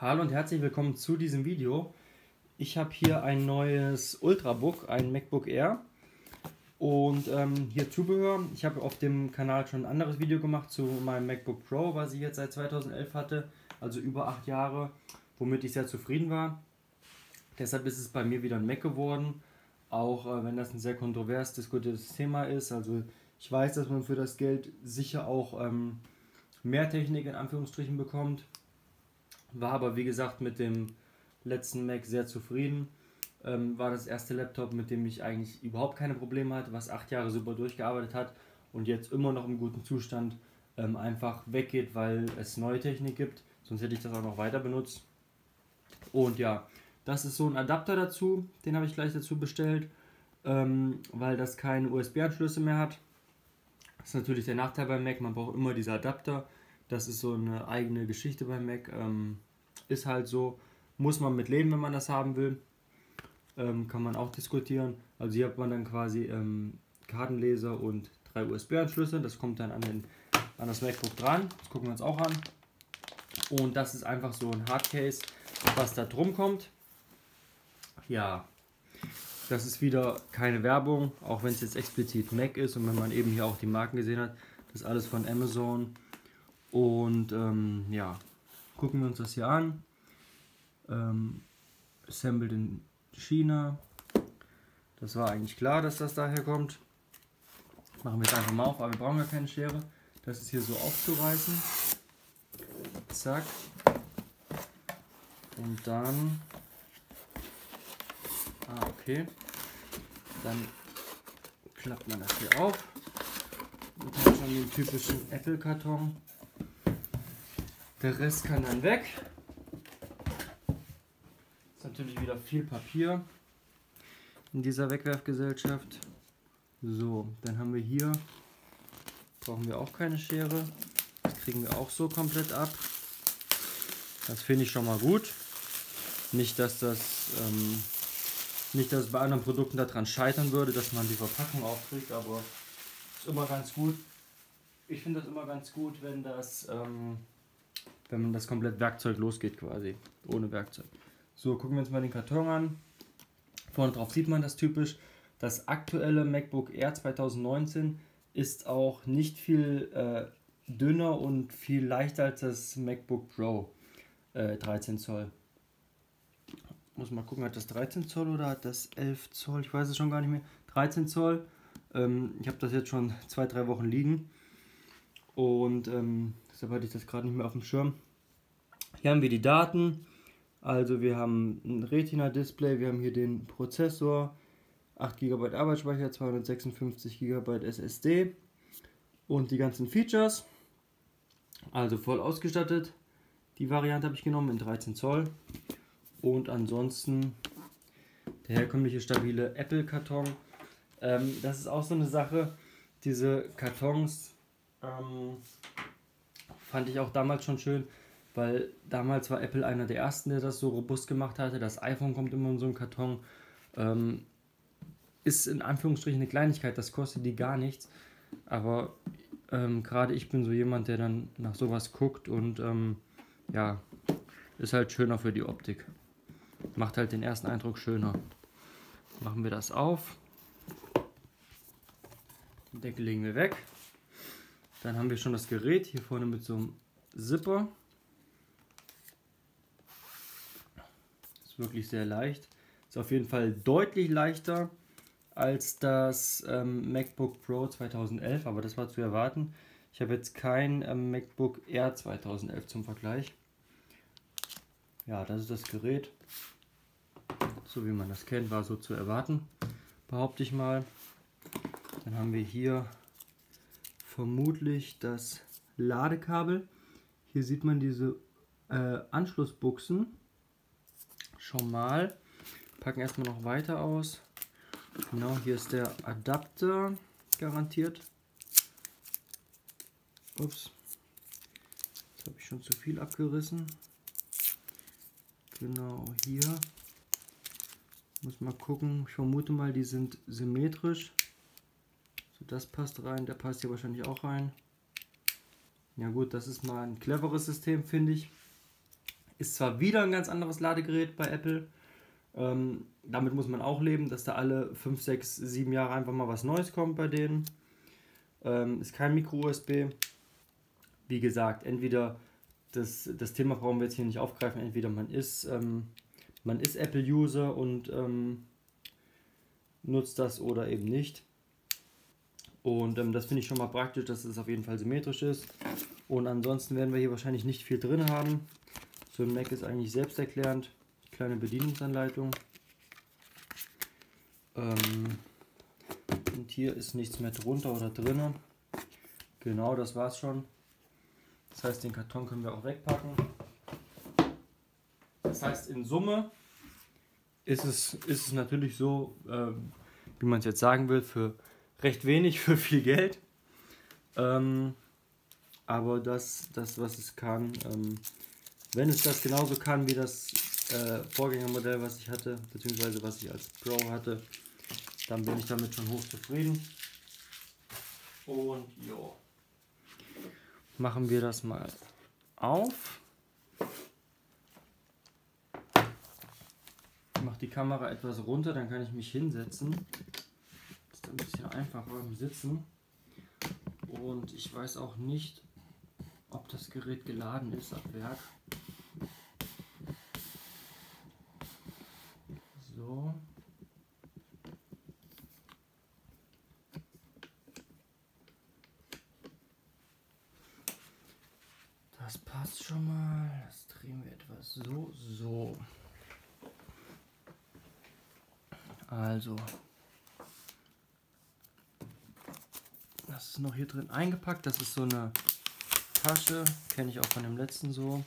Hallo und herzlich willkommen zu diesem Video. Ich habe hier ein neues Ultrabook, ein MacBook Air und ähm, hier Zubehör. Ich habe auf dem Kanal schon ein anderes Video gemacht zu meinem MacBook Pro, was ich jetzt seit 2011 hatte, also über acht Jahre, womit ich sehr zufrieden war. Deshalb ist es bei mir wieder ein Mac geworden, auch äh, wenn das ein sehr kontrovers diskutiertes Thema ist. Also ich weiß, dass man für das Geld sicher auch ähm, mehr Technik in Anführungsstrichen bekommt war aber wie gesagt mit dem letzten Mac sehr zufrieden. Ähm, war das erste Laptop, mit dem ich eigentlich überhaupt keine Probleme hatte, was acht Jahre super durchgearbeitet hat und jetzt immer noch im guten Zustand ähm, einfach weggeht, weil es neue Technik gibt. Sonst hätte ich das auch noch weiter benutzt. Und ja, das ist so ein Adapter dazu, den habe ich gleich dazu bestellt, ähm, weil das keine USB-Anschlüsse mehr hat. Das ist natürlich der Nachteil beim Mac, man braucht immer diese Adapter das ist so eine eigene Geschichte beim Mac. Ähm, ist halt so, muss man mit leben, wenn man das haben will. Ähm, kann man auch diskutieren. Also hier hat man dann quasi ähm, Kartenleser und drei USB-Anschlüsse. Das kommt dann an, den, an das MacBook dran. Das gucken wir uns auch an. Und das ist einfach so ein Hardcase, was da drum kommt. Ja, das ist wieder keine Werbung, auch wenn es jetzt explizit Mac ist und wenn man eben hier auch die Marken gesehen hat. Das ist alles von Amazon, und ähm, ja, gucken wir uns das hier an. Ähm, assembled in China. Das war eigentlich klar, dass das daher kommt. Machen wir jetzt einfach mal auf, aber wir brauchen ja keine Schere. Das ist hier so aufzureißen. Zack. Und dann. Ah, okay. Dann klappt man das hier auf. Und hat schon den typischen Apple-Karton. Der Rest kann dann weg. Ist natürlich wieder viel Papier in dieser Wegwerfgesellschaft. So, dann haben wir hier, brauchen wir auch keine Schere. Das kriegen wir auch so komplett ab. Das finde ich schon mal gut. Nicht, dass das ähm, nicht, dass es bei anderen Produkten daran scheitern würde, dass man die Verpackung aufkriegt, aber ist immer ganz gut. Ich finde das immer ganz gut, wenn das ähm, wenn man das komplett Werkzeug losgeht quasi, ohne Werkzeug. So, gucken wir uns mal den Karton an. Vorne drauf sieht man das typisch. Das aktuelle MacBook Air 2019 ist auch nicht viel äh, dünner und viel leichter als das MacBook Pro äh, 13 Zoll. Muss mal gucken, hat das 13 Zoll oder hat das 11 Zoll? Ich weiß es schon gar nicht mehr. 13 Zoll. Ähm, ich habe das jetzt schon zwei, drei Wochen liegen. Und ähm, deshalb hatte ich das gerade nicht mehr auf dem Schirm. Hier haben wir die Daten. Also wir haben ein Retina-Display, wir haben hier den Prozessor, 8 GB Arbeitsspeicher, 256 GB SSD und die ganzen Features. Also voll ausgestattet. Die Variante habe ich genommen in 13 Zoll. Und ansonsten der herkömmliche stabile Apple-Karton. Ähm, das ist auch so eine Sache. Diese Kartons ähm, fand ich auch damals schon schön, weil damals war Apple einer der ersten, der das so robust gemacht hatte. Das iPhone kommt immer in so einem Karton. Ähm, ist in Anführungsstrichen eine Kleinigkeit, das kostet die gar nichts. Aber ähm, gerade ich bin so jemand, der dann nach sowas guckt und ähm, ja, ist halt schöner für die Optik. Macht halt den ersten Eindruck schöner. Machen wir das auf. Den Deckel legen wir weg. Dann haben wir schon das Gerät hier vorne mit so einem Zipper. Ist wirklich sehr leicht. Ist auf jeden Fall deutlich leichter als das ähm, MacBook Pro 2011, aber das war zu erwarten. Ich habe jetzt kein ähm, MacBook Air 2011 zum Vergleich. Ja, das ist das Gerät. So wie man das kennt, war so zu erwarten, behaupte ich mal. Dann haben wir hier vermutlich das Ladekabel. Hier sieht man diese äh, Anschlussbuchsen schon mal. Packen erstmal noch weiter aus. Genau, hier ist der Adapter garantiert. Ups. Jetzt habe ich schon zu viel abgerissen. Genau, hier. Muss mal gucken. Ich vermute mal, die sind symmetrisch. So, das passt rein. Der passt hier wahrscheinlich auch rein. Ja gut, das ist mal ein cleveres System, finde ich. ist zwar wieder ein ganz anderes Ladegerät bei Apple. Ähm, damit muss man auch leben, dass da alle 5, 6, 7 Jahre einfach mal was Neues kommt bei denen. Ähm, ist kein Micro-USB. Wie gesagt, entweder das, das Thema brauchen wir jetzt hier nicht aufgreifen, entweder man ist, ähm, man ist Apple-User und ähm, nutzt das oder eben nicht. Und ähm, das finde ich schon mal praktisch, dass es auf jeden Fall symmetrisch ist. Und ansonsten werden wir hier wahrscheinlich nicht viel drin haben. So ein Mac ist eigentlich selbsterklärend. Kleine Bedienungsanleitung. Ähm, und hier ist nichts mehr drunter oder drinnen. Genau, das war's schon. Das heißt, den Karton können wir auch wegpacken. Das heißt, in Summe ist es, ist es natürlich so, äh, wie man es jetzt sagen will, für recht wenig, für viel Geld. Ähm, aber das, das, was es kann, ähm, wenn es das genauso kann wie das äh, Vorgängermodell, was ich hatte, beziehungsweise was ich als Pro hatte, dann bin ich damit schon hoch zufrieden. Und ja, machen wir das mal auf. Ich mache die Kamera etwas runter, dann kann ich mich hinsetzen. Ist ein bisschen einfacher im Sitzen. Und ich weiß auch nicht, ob das Gerät geladen ist ab Werk. So. Das passt schon mal. Das drehen wir etwas so, so. Also. Das ist noch hier drin eingepackt. Das ist so eine Tasche. Kenne ich auch von dem letzten so.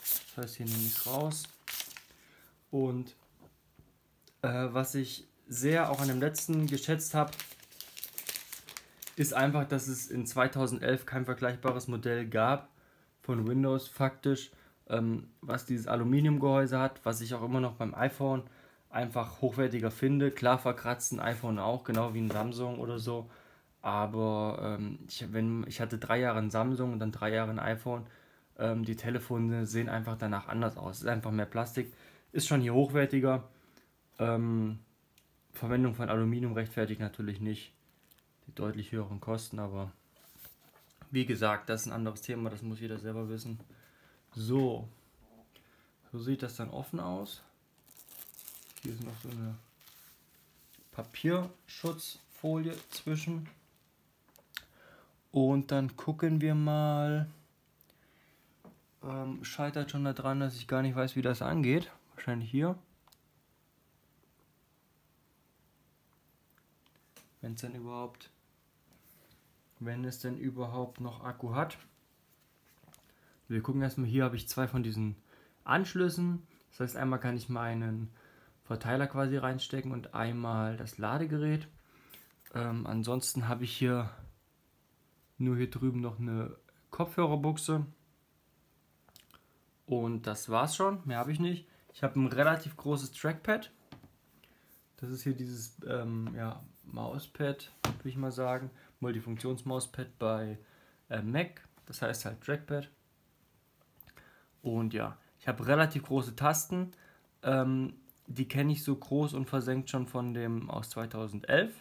Das heißt, hier nehme ich es raus. Und äh, was ich sehr auch an dem letzten geschätzt habe, ist einfach, dass es in 2011 kein vergleichbares Modell gab von Windows faktisch, ähm, was dieses Aluminiumgehäuse hat, was ich auch immer noch beim iPhone einfach hochwertiger finde. Klar verkratzt ein iPhone auch, genau wie ein Samsung oder so. Aber ähm, ich, wenn, ich hatte drei Jahre ein Samsung und dann drei Jahre ein iPhone. Ähm, die Telefone sehen einfach danach anders aus. Ist einfach mehr Plastik. Ist schon hier hochwertiger. Ähm, Verwendung von Aluminium rechtfertigt natürlich nicht die deutlich höheren Kosten, aber wie gesagt, das ist ein anderes Thema, das muss jeder selber wissen. So, so sieht das dann offen aus. Hier ist noch so eine Papierschutzfolie zwischen. Und dann gucken wir mal. Ähm, scheitert schon daran, dass ich gar nicht weiß, wie das angeht. Wahrscheinlich hier. Wenn es denn überhaupt, wenn es denn überhaupt noch Akku hat. Wir gucken erstmal, hier habe ich zwei von diesen Anschlüssen. Das heißt, einmal kann ich meinen Verteiler quasi reinstecken und einmal das Ladegerät. Ähm, ansonsten habe ich hier nur hier drüben noch eine Kopfhörerbuchse. Und das war's schon, mehr habe ich nicht. Ich habe ein relativ großes Trackpad. Das ist hier dieses ähm, ja, Mauspad, würde ich mal sagen. Multifunktionsmauspad bei äh, Mac. Das heißt halt Trackpad. Und ja, ich habe relativ große Tasten. Ähm, die kenne ich so groß und versenkt schon von dem aus 2011.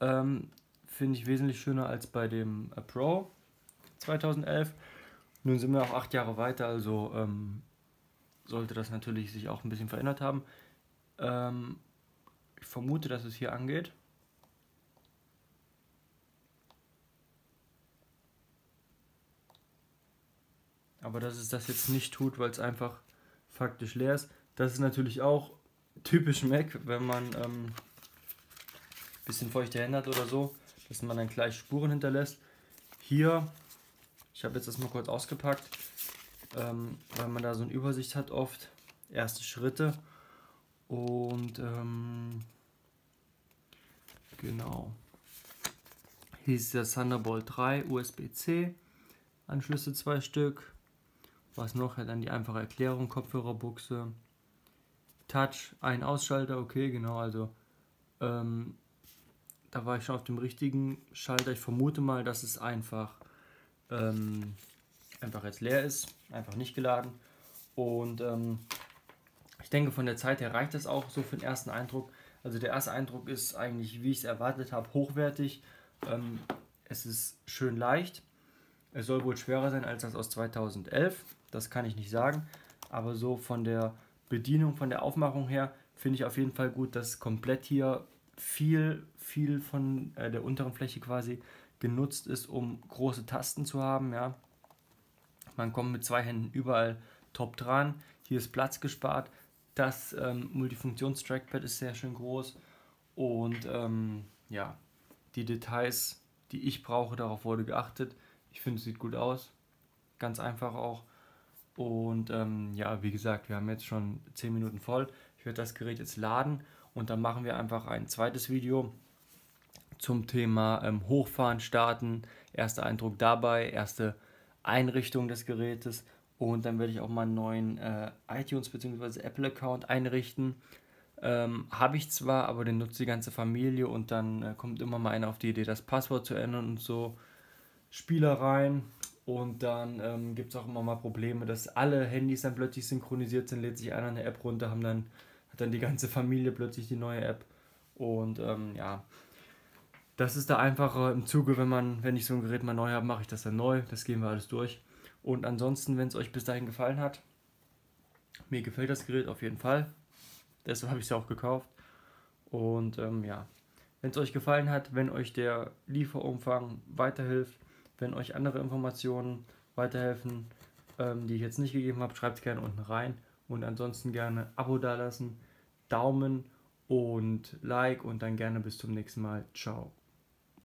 Ähm, Finde ich wesentlich schöner als bei dem äh, Pro 2011. Nun sind wir auch acht Jahre weiter, also ähm, sollte das natürlich sich auch ein bisschen verändert haben. Ähm, ich vermute, dass es hier angeht. Aber dass es das jetzt nicht tut, weil es einfach faktisch leer ist. Das ist natürlich auch typisch Mac, wenn man ähm, ein bisschen feuchte Hände hat oder so, dass man dann gleich Spuren hinterlässt. Hier, ich habe jetzt das mal kurz ausgepackt, ähm, weil man da so eine Übersicht hat oft. Erste Schritte. Und ähm, genau. Hier ist der Thunderbolt 3 USB-C. Anschlüsse zwei Stück. Was noch? Ja, dann die einfache Erklärung, Kopfhörerbuchse. Touch, ein Ausschalter, okay, genau, also ähm, da war ich schon auf dem richtigen Schalter. Ich vermute mal, dass es einfach ähm, einfach jetzt leer ist, einfach nicht geladen. Und ähm, ich denke, von der Zeit her reicht das auch so für den ersten Eindruck. Also der erste Eindruck ist eigentlich, wie ich es erwartet habe, hochwertig. Ähm, es ist schön leicht. Es soll wohl schwerer sein als das aus 2011. Das kann ich nicht sagen. Aber so von der Bedienung, von der Aufmachung her, finde ich auf jeden Fall gut, dass komplett hier viel, viel von äh, der unteren Fläche quasi genutzt ist, um große Tasten zu haben. Ja. Man kommt mit zwei Händen überall top dran. Hier ist Platz gespart. Das ähm, Multifunktions-Trackpad ist sehr schön groß. Und ähm, ja, die Details, die ich brauche, darauf wurde geachtet. Ich finde, es sieht gut aus. Ganz einfach auch. Und ähm, ja, wie gesagt, wir haben jetzt schon 10 Minuten voll. Ich werde das Gerät jetzt laden und dann machen wir einfach ein zweites Video zum Thema ähm, Hochfahren, Starten, erster Eindruck dabei, erste Einrichtung des Gerätes und dann werde ich auch mal einen neuen äh, iTunes bzw. Apple-Account einrichten. Ähm, Habe ich zwar, aber den nutzt die ganze Familie und dann äh, kommt immer mal einer auf die Idee, das Passwort zu ändern und so Spielereien. Und dann ähm, gibt es auch immer mal Probleme, dass alle Handys dann plötzlich synchronisiert sind, lädt sich einer eine App runter, haben dann, hat dann die ganze Familie plötzlich die neue App. Und ähm, ja, das ist da einfacher im Zuge, wenn man, wenn ich so ein Gerät mal neu habe, mache ich das dann neu. Das gehen wir alles durch. Und ansonsten, wenn es euch bis dahin gefallen hat, mir gefällt das Gerät auf jeden Fall. Deshalb habe ich es ja auch gekauft. Und ähm, ja, wenn es euch gefallen hat, wenn euch der Lieferumfang weiterhilft, wenn euch andere Informationen weiterhelfen, ähm, die ich jetzt nicht gegeben habe, schreibt es gerne unten rein. Und ansonsten gerne Abo dalassen, Daumen und Like und dann gerne bis zum nächsten Mal. Ciao.